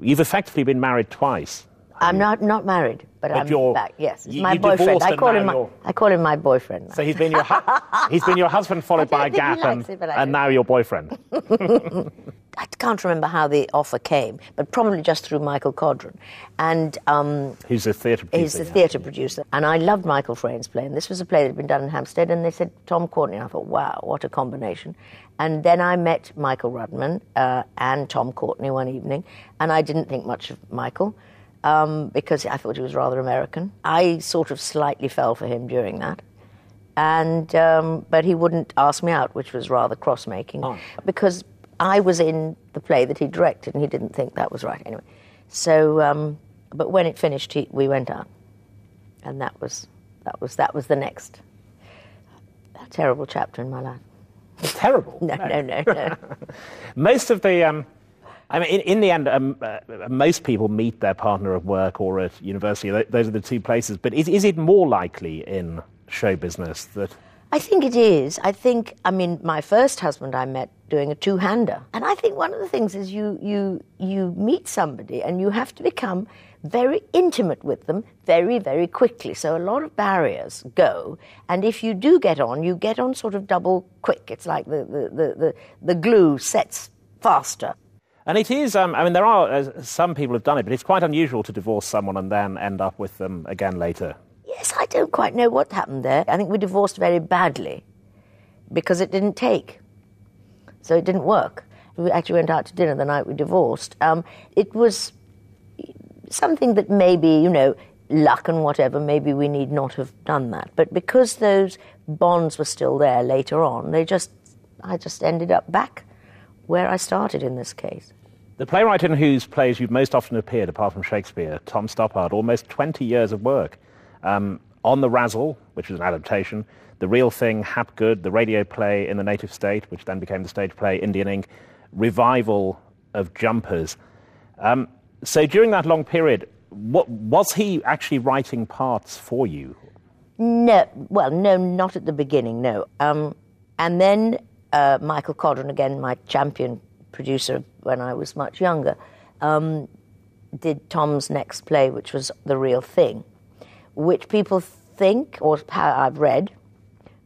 you've effectively been married twice. I'm not not married, but, but I'm back. Yes, you, my boyfriend. I call him my, I call him my boyfriend. Now. So he's been your hu- (laughs) he's been your husband followed by a gap, and, it, and now your boyfriend. (laughs) I can't remember how the offer came, but probably just through Michael Codron. And um, Who's a theatre producer? He's the theatre producer. And I loved Michael Frayn's play. And this was a play that had been done in Hampstead. And they said, Tom Courtenay. And I thought, wow, what a combination. And then I met Michael Rudman uh, and Tom Courtenay one evening. And I didn't think much of Michael um, because I thought he was rather American. I sort of slightly fell for him during that. And, um, but he wouldn't ask me out, which was rather cross making. Oh. Because I was in the play that he directed and he didn't think that was right. Anyway, so, um, but when it finished, he, we went out. And that was, that was, that was the next terrible chapter in my life. Terrible. (laughs) No, no, no, no. (laughs) Most of the, um, I mean, in, in the end, um, uh, most people meet their partner at work or at university. Those are the two places. But is, is it more likely in show business that? I think it is. I think, I mean, my first husband I met doing a two-hander, and I think one of the things is you you you meet somebody and you have to become very intimate with them very very quickly. So a lot of barriers go, and if you do get on, you get on sort of double quick. It's like the the the, the, the glue sets faster. And it is, um, I mean, there are, uh, some people have done it, but it's quite unusual to divorce someone and then end up with them again later. Yes, I don't quite know what happened there. I think we divorced very badly because it didn't take. So it didn't work. We actually went out to dinner the night we divorced. Um, it was something that maybe, you know, luck and whatever, maybe we need not have done that. But because those bonds were still there later on, they just, I just ended up back where I started in this case. The playwright in whose plays you've most often appeared, apart from Shakespeare, Tom Stoppard, almost 20 years of work. Um, on the Razzle, which was an adaptation, The Real Thing, Hapgood, the radio play In the Native State, which then became the stage play Indian Ink, revival of Jumpers. Um, so during that long period, what, was he actually writing parts for you? No, well, no, not at the beginning, no. Um, and then uh, Michael Codron, again, my champion producer when I was much younger, um, did Tom's next play, which was The Real Thing, which people think, or how I've read,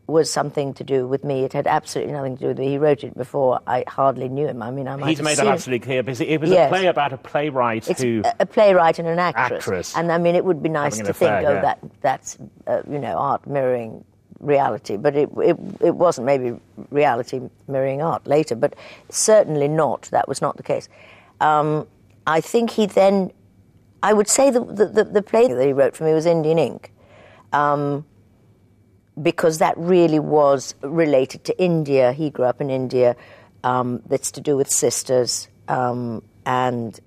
was something to do with me. It had absolutely nothing to do with me. He wrote it before I hardly knew him. I mean, I might He's made that absolutely clear because it was Yes. a play about a playwright It's who. a- playwright and an actress. Actress. And I mean, it would be nice to an think, oh, yeah. that that's uh, you know art mirroring reality, but it, it it wasn't maybe reality mirroring art later, but certainly not. That was not the case. Um, I think he then, I would say the the, the, play that he wrote for me was Indian Ink. Um, because that really was related to India. He grew up in India. Um, that's to do with sisters, um, and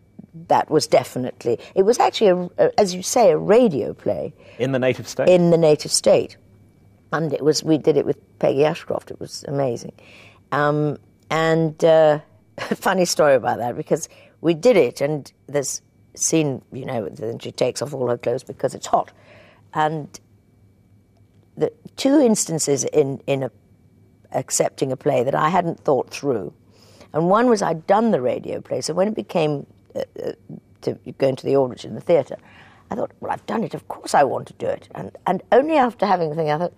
that was definitely. It was actually, a, a- as you say, a radio play in the native state? in the native state, and it was. We did it with Peggy Ashcroft. It was amazing, um, and uh, (laughs) funny story about that because we did it, and there's scene, you know, then she takes off all her clothes because it's hot, and the two instances in in a, accepting a play that I hadn't thought through, and one was I'd done the radio play, so when it became uh, uh, to go into the audition, the theatre, I thought, well, I've done it. Of course, I want to do it, and and only after having the thing, I thought.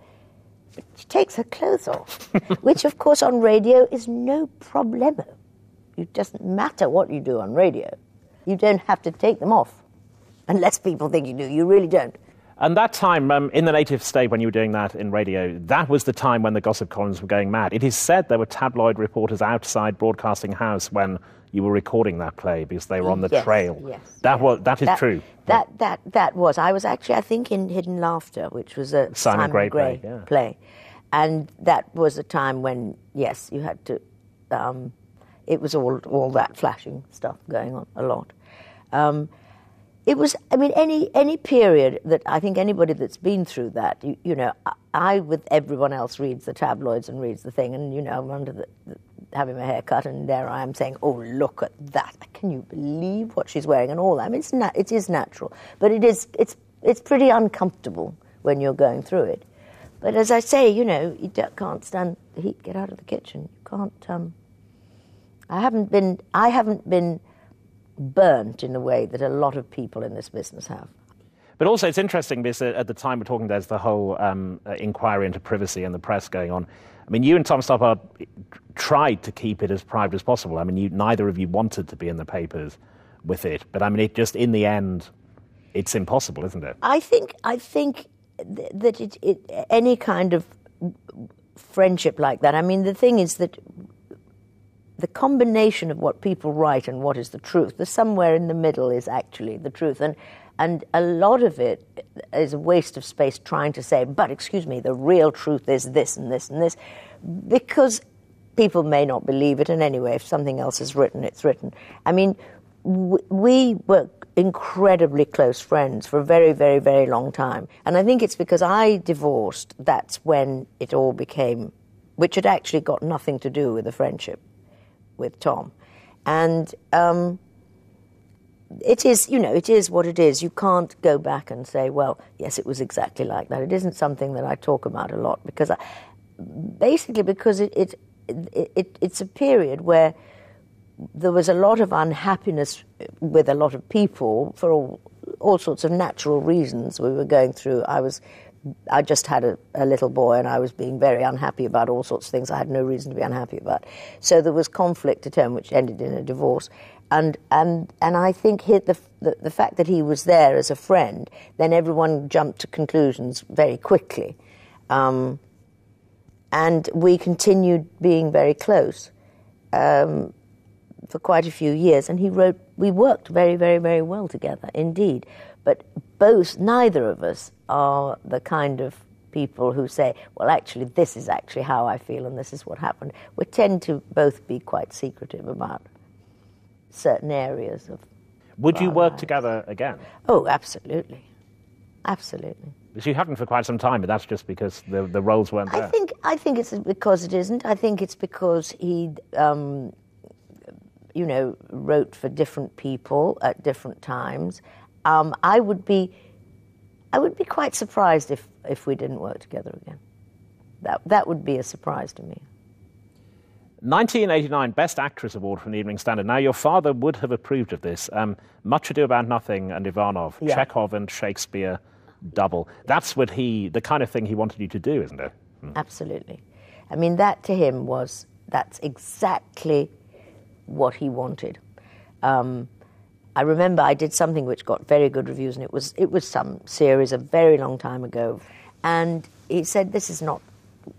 She takes her clothes off, (laughs) which, of course, on radio is no problemo. It doesn't matter what you do on radio. You don't have to take them off, unless people think you do. You really don't. And that time, um, in the native state, when you were doing that in radio, that was the time when the gossip columns were going mad. It is said there were tabloid reporters outside Broadcasting House when you were recording that play because they were on the Yes, trail. yes, that was that is that, true. That that that was. I was actually, I think, in Hidden Laughter, which was a Simon Gray play, yeah. play, and that was a time when, yes, you had to. Um, it was all all that flashing stuff going on a lot. Um, it was. I mean, any any period that I think anybody that's been through that, you, you know, I, I with everyone else reads the tabloids and reads the thing, and you know, I'm under the, the having my hair cut, and there I am saying, "Oh, look at that! Can you believe what she's wearing?" and all that. I mean, it's na- it is natural, but it is it's it's pretty uncomfortable when you're going through it. But as I say, you know, you can't stand the heat. Get out of the kitchen. You can't. Um, I haven't been. I haven't been burnt in the way that a lot of people in this business have. But also, it's interesting because at the time we're talking, there's the whole um, uh, inquiry into privacy and the press going on. I mean, you and Tom Stoppard tried to keep it as private as possible. I mean, you, neither of you wanted to be in the papers with it, but I mean, it just in the end, it's impossible, isn't it? I think I think th- that it, it, any kind of friendship like that. I mean, the thing is that the combination of what people write and what is the truth, the somewhere in the middle is actually the truth, and and a lot of it is a waste of space trying to say, but excuse me, the real truth is this and this and this, because people may not believe it, and anyway, if something else is written, it's written. I mean, we were incredibly close friends for a very, very, very long time. And I think it's because I divorced that's when it all became, which had actually got nothing to do with the friendship with Tom. And um, it is, you know, it is what it is. You can't go back and say, well, yes, it was exactly like that. It isn't something that I talk about a lot because I, basically because it, it, it, it it's a period where there was a lot of unhappiness with a lot of people for all, all sorts of natural reasons we were going through. I was, I just had a, a, little boy and I was being very unhappy about all sorts of things I had no reason to be unhappy about. So there was conflict at home, which ended in a divorce. And, and, and I think he, the, the, the fact that he was there as a friend, then everyone jumped to conclusions very quickly. Um, and we continued being very close. Um, for quite a few years, and he wrote. We worked very, very, very well together, indeed. But both, neither of us are the kind of people who say, "Well, actually, this is actually how I feel, and this is what happened." We tend to both be quite secretive about certain areas of. Would you work lives. together again? Oh, absolutely, absolutely. Because you haven't for quite some time, but that's just because the, the roles weren't there. I think I think it's because it isn't. I think it's because he um, you know, wrote for different people at different times. Um, I would be, I would be quite surprised if, if we didn't work together again. That, that would be a surprise to me. 1989 Best Actress Award from the Evening Standard. Now, your father would have approved of this. Um, Much Ado About Nothing and Ivanov, Yeah. Chekhov and Shakespeare double. That's what he, the kind of thing he wanted you to do, isn't it? Absolutely. I mean, that to him was, that's exactly what he wanted. Um, I remember I did something which got very good reviews, and it was it was some series a very long time ago, and he said, "This is not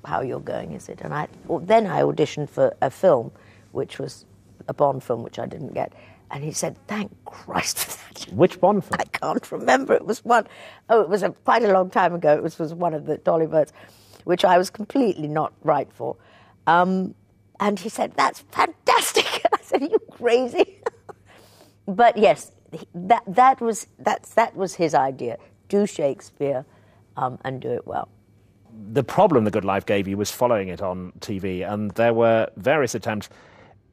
how you're going, is it?" And I well, then I auditioned for a film, which was a Bond film, which I didn't get, and he said, "Thank Christ for that." Which Bond (laughs) film? I can't remember. It was one oh it was a, quite a long time ago. It was, was one of the Dolly Birds, which I was completely not right for. Um, and he said, "That's fantastic." (laughs) I said, "Are you crazy?" But yes, that that was that's that was his idea. Do Shakespeare, um, and do it well. the problem The Good Life gave you was following it on TV, and there were various attempts.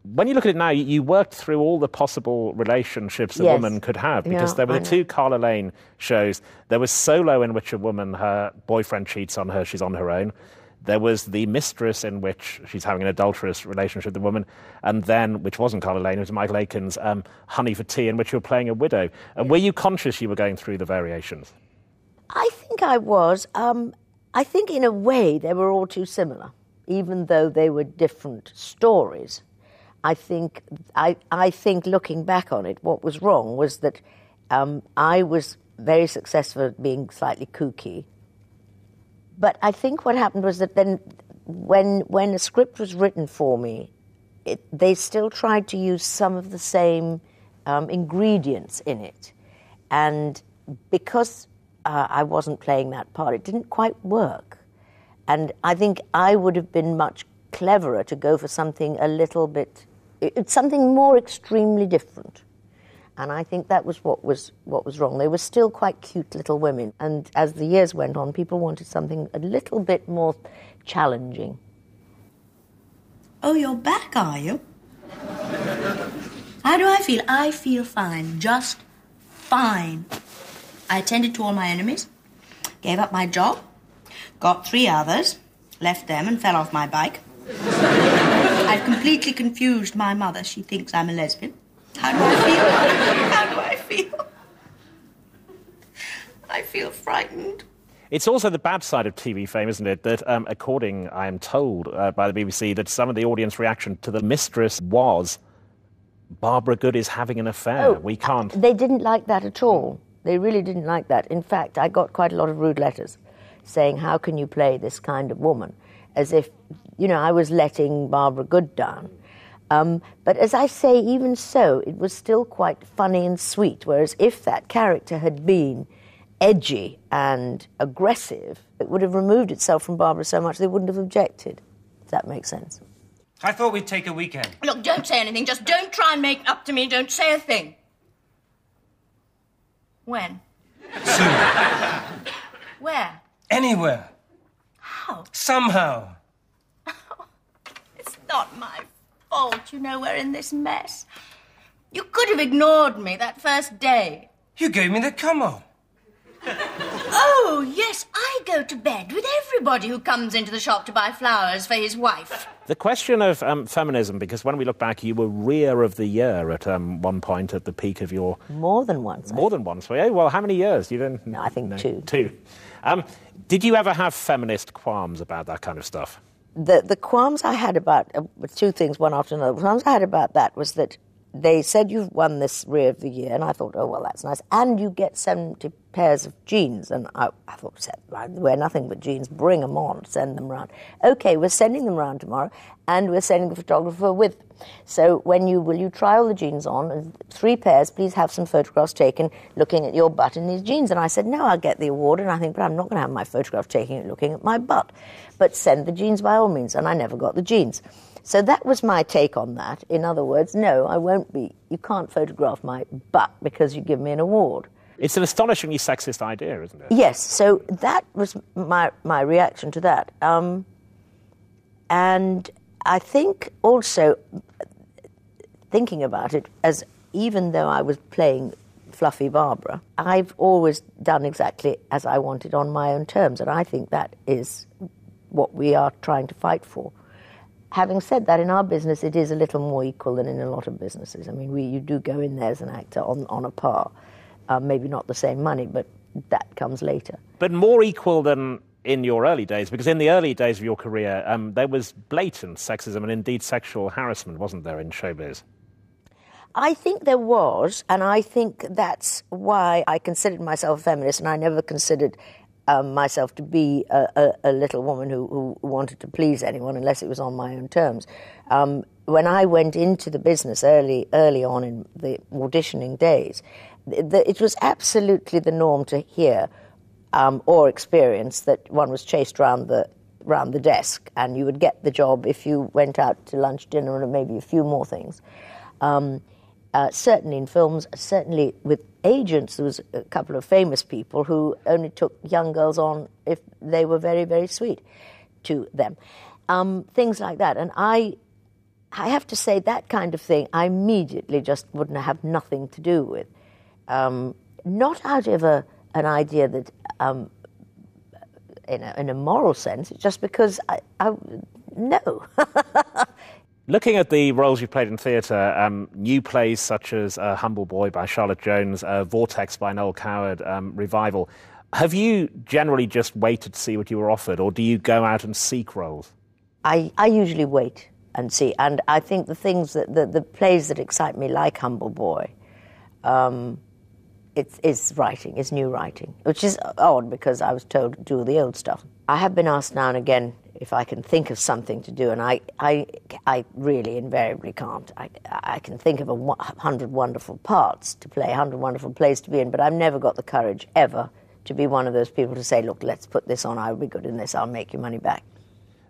When you look at it now, you- worked through all the possible relationships a Yes. woman could have because there were the two Carla Lane shows. There was Solo, in which a woman, her boyfriend cheats on her, she's on her own. There was The Mistress, in which she's having an adulterous relationship with the woman. And then, which wasn't Carla Lane, it was Michael Aitkens um, Honey for Tea, in which you were playing a widow. And were you conscious you were going through the variations? I think I was. Um, I think in a way they were all too similar, even though they were different stories. I think I, I think looking back on it, what was wrong was that um, I was very successful at being slightly kooky. But I think what happened was that then, when when a script was written for me, it, they still tried to use some of the same um, ingredients in it, and because uh, I wasn't playing that part, it didn't quite work. And I think I would have been much cleverer to go for something a little bit, something more extremely different. And I think that was what was what was wrong. They were still quite cute little women, and as the years went on, people wanted something a little bit more challenging. Oh, you're back, are you? How do I feel? I feel fine, just fine. I attended to all my enemies, gave up my job, got three others, left them, and fell off my bike. (laughs) I've completely confused my mother. She thinks I'm a lesbian. How do I feel? (laughs) How do I feel? I feel frightened. It's also the bad side of TV fame, isn't it? That, um, according, I am told uh, by the BBC, that some of the audience reaction to the mistress was Barbara Good is having an affair. Oh, we can't. They didn't like that at all. They really didn't like that. In fact, I got quite a lot of rude letters saying, How can you play this kind of woman? As if, you know, I was letting Barbara Good down. Um, but as I say, even so, it was still quite funny and sweet. Whereas if that character had been edgy and aggressive, it would have removed itself from Barbara so much they wouldn't have objected. If that makes sense. I thought we'd take a weekend. Look, don't say anything. Just don't try and make up to me. Don't say a thing. When? Soon. Where? Anywhere. How? Somehow. (laughs) It's not my fault, you know, we're in this mess. You could have ignored me that first day. You gave me the come on. (laughs) Oh, yes, I go to bed with everybody who comes into the shop to buy flowers for his wife. The question of um, feminism, because when we look back, you were rear of the year at um, one point at the peak of your. More than once. More than once, were you? Well, how many years? You didn't. No, I think two. Two. Um, did you ever have feminist qualms about that kind of stuff? The the qualms I had about uh, two things, one after another. The qualms I had about that was that they said you've won this rear of the year, and I thought, oh well, that's nice, and you get seventy pairs of jeans, and I, I thought, I wear nothing but jeans. Bring them on, send them round. Okay, we're sending them round tomorrow, and we're sending the photographer with. Them. So when you will you try all the jeans on, three pairs, please have some photographs taken looking at your butt in these jeans. And I said, no, I'll get the award, and I think, but I'm not going to have my photograph taken looking at my butt, but send the jeans by all means. And I never got the jeans. So that was my take on that. In other words, no, I won't be. You can't photograph my butt because you give me an award. It's an astonishingly sexist idea, isn't it? Yes. So that was my my reaction to that. Um, and I think also thinking about it as even though I was playing Fluffy Barbara, I've always done exactly as I wanted on my own terms, and I think that is what we are trying to fight for. Having said that, in our business, it is a little more equal than in a lot of businesses. I mean, we, you do go in there as an actor on, on a par. Uh, maybe not the same money, but that comes later. But more equal than in your early days, because in the early days of your career, um, there was blatant sexism and indeed sexual harassment, wasn't there, in showbiz? I think there was, and I think that's why I considered myself a feminist, and I never considered um, myself to be a, a, a little woman who, who, wanted to please anyone unless it was on my own terms. Um, when I went into the business early, early on in the auditioning days, the, it was absolutely the norm to hear um, or experience that one was chased around the round the desk, and you would get the job if you went out to lunch, dinner, and maybe a few more things. Um, uh, certainly in films, certainly with agents, there was a couple of famous people who only took young girls on if they were very, very sweet to them. Um, things like that. And I, I have to say, that kind of thing, I immediately just wouldn't have nothing to do with. Um, not out of a, an idea that, um, in, a, in a moral sense, just because I, I no. (laughs) Looking at the roles you've played in theatre, um, new plays such as uh, Humble Boy by Charlotte Jones, uh, Vortex by Noel Coward, um, Revival, have you generally just waited to see what you were offered, or do you go out and seek roles? I, I usually wait and see, and I think the things that the, the plays that excite me, like Humble Boy, um, it's, it's writing, it's new writing, which is odd because I was told to do the old stuff. I have been asked now and again if I can think of something to do, and I, I, I really invariably can't. I, I can think of a hundred wonderful parts to play, a hundred wonderful plays to be in, but I've never got the courage ever to be one of those people to say, look, let's put this on, I'll be good in this, I'll make you money back.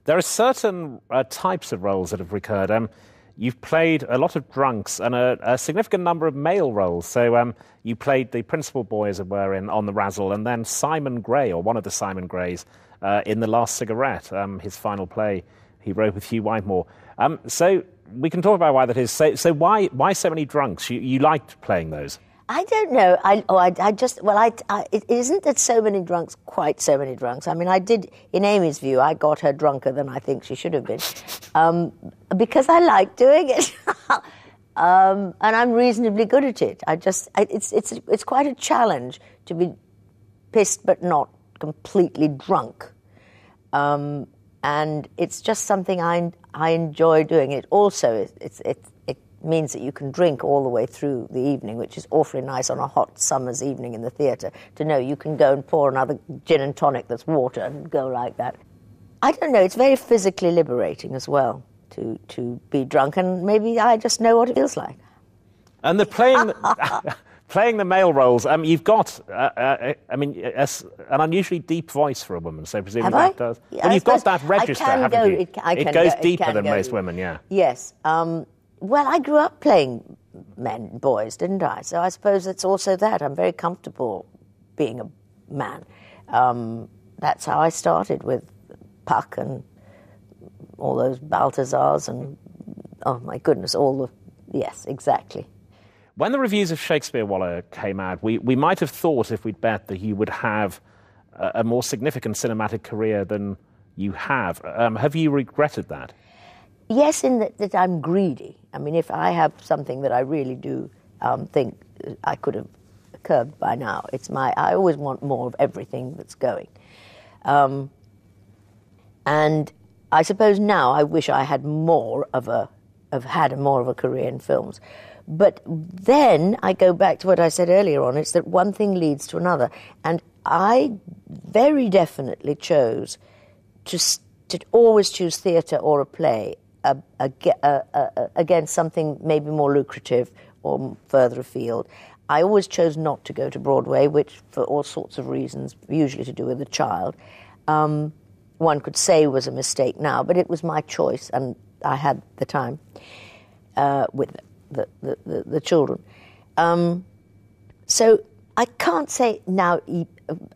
There are certain uh, types of roles that have recurred. Um, you've played a lot of drunks and a, a significant number of male roles. So um, you played the principal boy, as it were, in On the Razzle, and then Simon Gray, or one of the Simon Grays, uh, in The Last Cigarette, um, his final play he wrote with Hugh Whitemore. Um, so we can talk about why that is. So, so why, why so many drunks? You, you liked playing those? I don't know. I, oh, I, I just, well, I, I, it isn't that so many drunks, quite so many drunks. I mean, I did, in Amy's view, I got her drunker than I think she should have been um, because I like doing it. (laughs) um, and I'm reasonably good at it. I just, I, it's, it's, it's quite a challenge to be pissed but not completely drunk. Um, and it's just something I, I enjoy doing. It also it, it's, it, it means that you can drink all the way through the evening, which is awfully nice on a hot summer's evening in the theatre. To know you can go and pour another gin and tonic that's water and go like that. I don't know. It's very physically liberating as well to to be drunk, and maybe I just know what it feels like. And the playing, (laughs) (laughs) playing the male roles. Um, you've got, uh, uh, I mean, a s an unusually deep voice for a woman. So presumably that does. Yeah, well, I you've got that register, I can haven't go, you? It, can goes go, it deeper can than go. most women. Yeah. Yes. Um, well, I grew up playing men, boys, didn't I? So I suppose it's also that. I'm very comfortable being a man. Um, that's how I started with Puck and all those Balthazars and, oh my goodness, all the. Yes, exactly. When the reviews of Shakespeare Wallah came out, we, we might have thought, if we'd bet, that you would have a, a more significant cinematic career than you have. Um, have you regretted that? Yes, in that, that I'm greedy. I mean, if I have something that I really do um, think I could have curbed by now, it's my. I always want more of everything that's going. Um, and I suppose now I wish I had more of a, have had more of a career in films. But then I go back to what I said earlier on. It's that one thing leads to another, and I very definitely chose to to always choose theatre or a play against something maybe more lucrative or further afield. I always chose not to go to Broadway, which for all sorts of reasons, usually to do with a child. Um, one could say was a mistake now, but it was my choice, and I had the time uh, with the, the, the, children. Um, so I can't say now,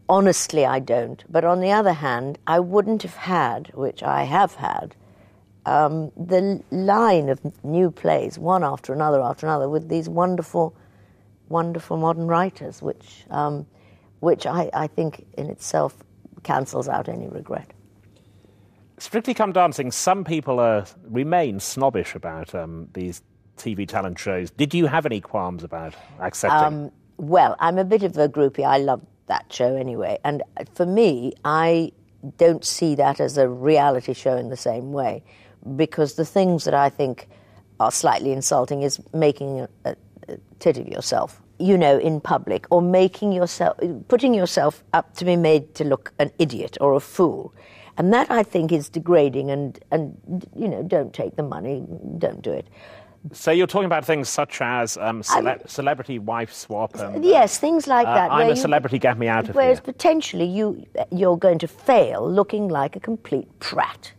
honestly, I don't. But on the other hand, I wouldn't have had, which I have had, um, the line of new plays, one after another after another, with these wonderful, wonderful modern writers, which, um, which I, I think in itself cancels out any regret. Strictly Come Dancing, some people uh, remain snobbish about um, these TV talent shows. Did you have any qualms about accepting? Um, well, I'm a bit of a groupie. I love that show anyway. And for me, I don't see that as a reality show in the same way because the things that I think are slightly insulting is making a, a, a tit of yourself, you know, in public, or making yourself, putting yourself up to be made to look an idiot or a fool. And that I think is degrading and, and you know, don't take the money, don't do it. So you're talking about things such as um, cele- celebrity wife swap. And, uh, Yes, things like uh, that. I'm a you- celebrity, get me out of Whereas here. potentially you you're going to fail looking like a complete prat.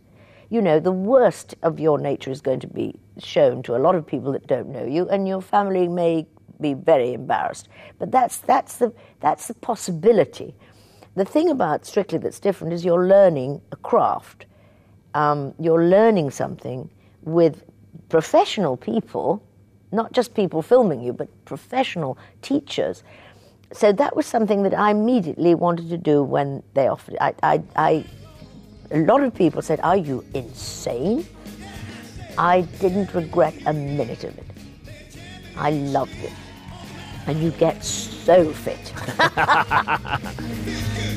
You know, the worst of your nature is going to be shown to a lot of people that don't know you, and your family may be very embarrassed. But that's that's the that's the possibility. The thing about Strictly that's different is you're learning a craft. Um, you're learning something with professional people, not just people filming you, but professional teachers. So that was something that I immediately wanted to do when they offered it. I, I, I, a lot of people said, Are you insane? I didn't regret a minute of it. I loved it. And you get so fit. (laughs)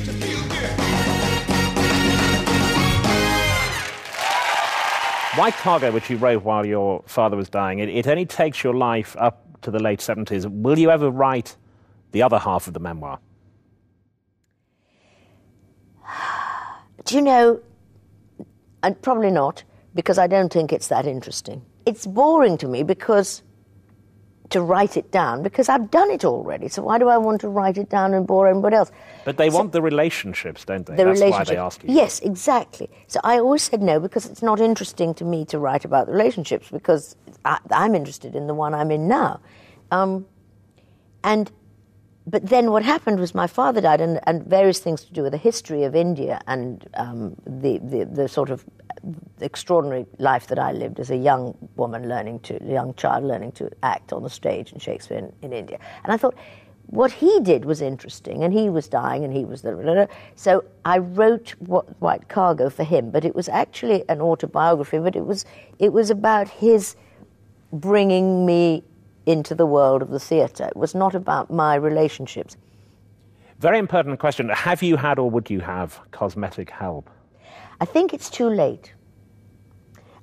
White Cargo, which you wrote while your father was dying, it, it only takes your life up to the late 70s. Will you ever write the other half of the memoir? (sighs) Do you know? And probably not, because I don't think it's that interesting. It's boring to me because to write it down, because I've done it already. So why do I want to write it down and bore everybody else? But they want the relationships, don't they? the That's why they ask you. Yes, exactly. So I always said no because it's not interesting to me to write about the relationships because I, I'm interested in the one I'm in now. Um, and but then what happened was my father died, and, and various things to do with the history of India and um, the, the the sort of extraordinary life that I lived as a young woman learning to, a young child learning to act on the stage in Shakespeare in, in India. And I thought, what he did was interesting, and he was dying, and he was the. So I wrote what, White Cargo for him, but it was actually an autobiography. But it was it was about his bringing me into the world of the theatre. It was not about my relationships. Very important question. Have you had or would you have cosmetic help? I think it's too late.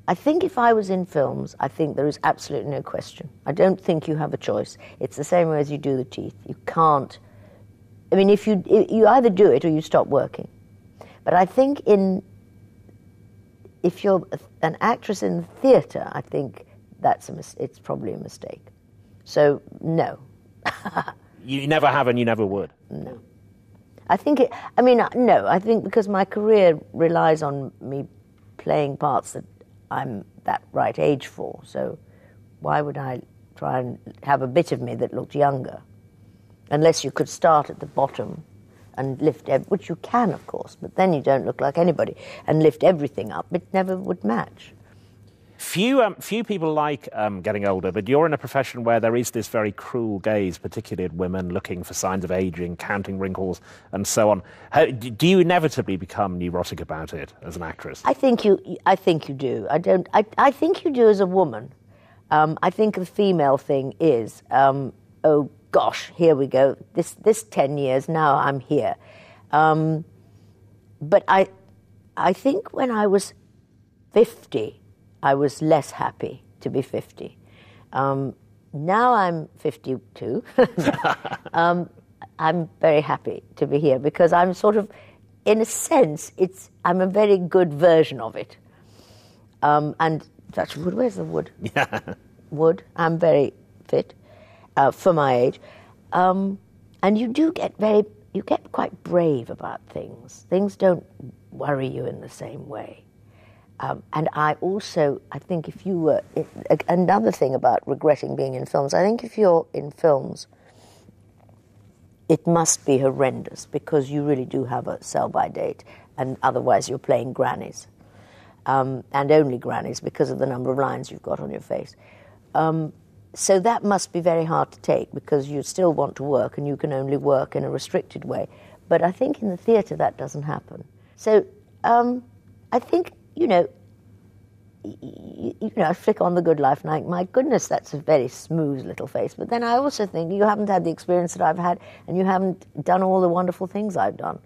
I think if I was in films, I think there is absolutely no question. I don't think you have a choice. It's the same way as you do the teeth. You can't. I mean, if you you either do it or you stop working. But I think in if you're an actress in the theatre, I think that's a mis- it's probably a mistake. So no, (laughs) You never have and you never would. no. I think it. I mean, no. I think because my career relies on me playing parts that I'm that right age for. So why would I try and have a bit of me that looked younger? Unless you could start at the bottom and lift, ev- which you can, of course, but then you don't look like anybody, and lift everything up. It never would match. Few, um, few people like um, getting older, but you're in a profession where there is this very cruel gaze, particularly at women looking for signs of aging, counting wrinkles, and so on. How, do you inevitably become neurotic about it as an actress? I think you. I think you do. I don't. I, I think you do as a woman. Um, I think the female thing is, um, oh gosh, here we go. This this ten years now, I'm here. Um, but I, I think when I was fifty, I was less happy to be fifty. Um, now I'm fifty-two. (laughs) um, I'm very happy to be here because I'm sort of, in a sense, it's I'm a very good version of it. Um, and touch wood. Where's the wood? (laughs) Yeah. Wood. I'm very fit uh, for my age, um, and you do get very you get quite brave about things. Things don't worry you in the same way. Um, and I also, I think if you were, it, another thing about regretting being in films, I think if you're in films, it must be horrendous because you really do have a sell by date, and otherwise you're playing grannies, um, and only grannies because of the number of lines you've got on your face. Um, so that must be very hard to take because you still want to work and you can only work in a restricted way. But I think in the theatre that doesn't happen. So um, I think, you know, you know, I flick on the good life and I, my goodness, that's a very smooth little face. But then I also think you haven't had the experience that I've had and you haven't done all the wonderful things I've done.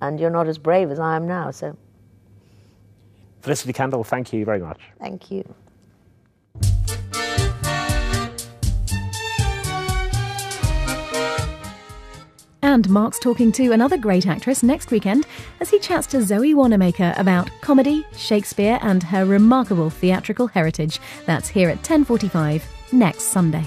And you're not as brave as I am now. So Felicity Kendal, thank you very much. thank you. And Mark's talking to another great actress next weekend as he chats to Zoe Wanamaker about comedy, Shakespeare, and her remarkable theatrical heritage. That's here at 10:45 next Sunday.